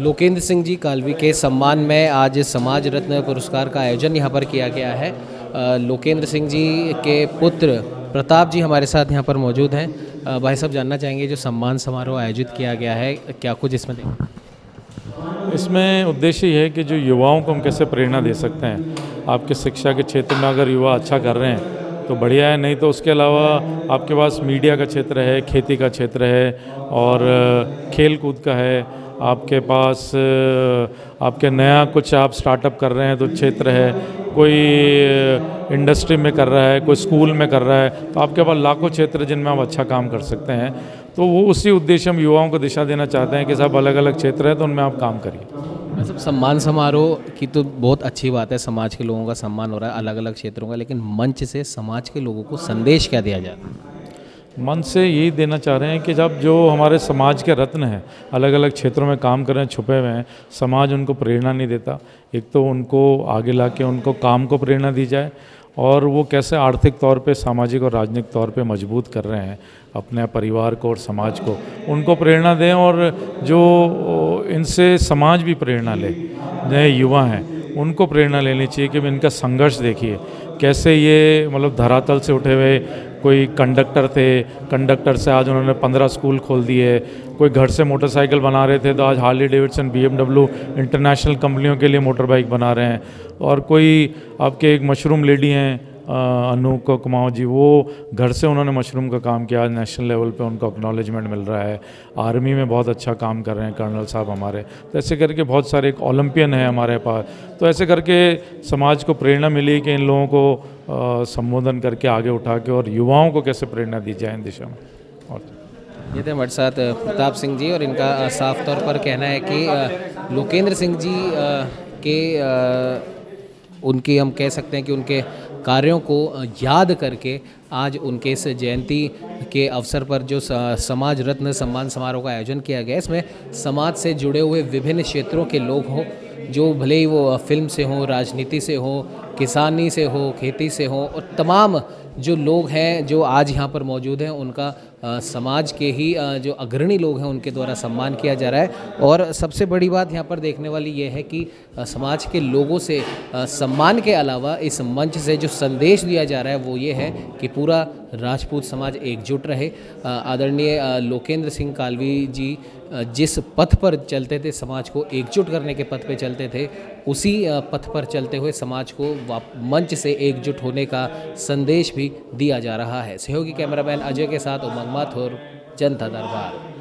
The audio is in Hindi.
लोकेंद्र सिंह जी कालवी के सम्मान में आज समाज रत्न पुरस्कार का आयोजन यहाँ पर किया गया है। लोकेंद्र सिंह जी के पुत्र प्रताप जी हमारे साथ यहाँ पर मौजूद हैं। भाई साहब, जानना चाहेंगे जो सम्मान समारोह आयोजित किया गया है, क्या कुछ इसमें देखें इसमें उद्देश्य है कि जो युवाओं को हम कैसे प्रेरणा दे सकते हैं। आपके शिक्षा के क्षेत्र में अगर युवा अच्छा कर रहे हैं तो बढ़िया है, नहीं तो उसके अलावा आपके पास मीडिया का क्षेत्र है, खेती का क्षेत्र है, और खेल कूद का है आपके पास आपके नया कुछ आप स्टार्टअप कर रहे हैं तो क्षेत्र है, कोई इंडस्ट्री में कर रहा है, कोई स्कूल में कर रहा है तो आपके पास लाखों क्षेत्र जिनमें आप अच्छा काम कर सकते हैं तो वो उसी उद्देश्य हम युवाओं को दिशा देना चाहते हैं कि सब अलग अलग क्षेत्र है तो उनमें आप काम करिए। मतलब सम्मान समारोह की तो बहुत अच्छी बात है, समाज के लोगों का सम्मान हो रहा है अलग अलग क्षेत्रों का, लेकिन मंच से समाज के लोगों को संदेश क्या दिया जाता है मन से यही देना चाह रहे हैं कि जब जो हमारे समाज के रत्न हैं अलग अलग क्षेत्रों में काम कर रहे हैं, छुपे हुए हैं, समाज उनको प्रेरणा नहीं देता। एक तो उनको आगे ला के उनको काम को प्रेरणा दी जाए और वो कैसे आर्थिक तौर पे, सामाजिक और राजनीतिक तौर पे मज़बूत कर रहे हैं, अपने परिवार को और समाज को। उनको प्रेरणा दें और जो इनसे समाज भी प्रेरणा ले। नए युवा हैं उनको प्रेरणा लेनी चाहिए कि इनका संघर्ष देखिए। कैसे ये मतलब धरातल से उठे हुए कोई कंडक्टर थे, कंडक्टर से आज उन्होंने पंद्रह स्कूल खोल दिए। कोई घर से मोटरसाइकिल बना रहे थे तो आज हार्ली डेविडसन, बीएमडब्ल्यू इंटरनेशनल कंपनियों के लिए मोटर बाइक बना रहे हैं। और कोई आपके एक मशरूम लेडी हैं अनूप कुमाऊँ जी, वो घर से उन्होंने मशरूम का काम किया। नेशनल लेवल पे उनको एक्नॉलेजमेंट मिल रहा है। आर्मी में बहुत अच्छा काम कर रहे हैं कर्नल साहब हमारे। तो ऐसे करके बहुत सारे एक ओलंपियन है हमारे पास। तो ऐसे करके समाज को प्रेरणा मिली कि इन लोगों को संबोधन करके आगे उठा के और युवाओं को कैसे प्रेरणा दी जाए इन दिशा में। और ये थे हमारे साथ प्रताप सिंह जी और इनका साफ़ तौर पर कहना है कि लोकेंद्र सिंह जी के उनकी हम कह सकते हैं कि उनके कार्यों को याद करके आज उनके इस जयंती के अवसर पर जो समाज रत्न सम्मान समारोह का आयोजन किया गया, इसमें समाज से जुड़े हुए विभिन्न क्षेत्रों के लोग हों, जो भले ही वो फ़िल्म से हों, राजनीति से हो किसानी से हो खेती से हो और तमाम जो लोग हैं जो आज यहाँ पर मौजूद हैं उनका आ, समाज के ही आ, जो अग्रणी लोग हैं उनके द्वारा सम्मान किया जा रहा है। और सबसे बड़ी बात यहाँ पर देखने वाली ये है कि आ, समाज के लोगों से सम्मान के अलावा इस मंच से जो संदेश दिया जा रहा है वो ये है कि पूरा राजपूत समाज एकजुट रहे। आदरणीय लोकेंद्र सिंह कालवी जी जिस पथ पर चलते थे समाज को एकजुट करने के पथ पर चलते थे उसी पथ पर चलते हुए समाज को मंच से एकजुट होने का संदेश भी दिया जा रहा है। सहयोगी कैमरामैन अजय के साथ उमंग माथुर, जनता दरबार।